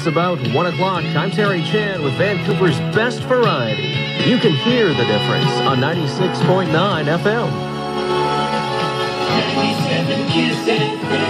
It's about 1 o'clock. I'm Terry Chan with Vancouver's best variety. You can hear the difference on 96.9 FM. 97 Kiss FM.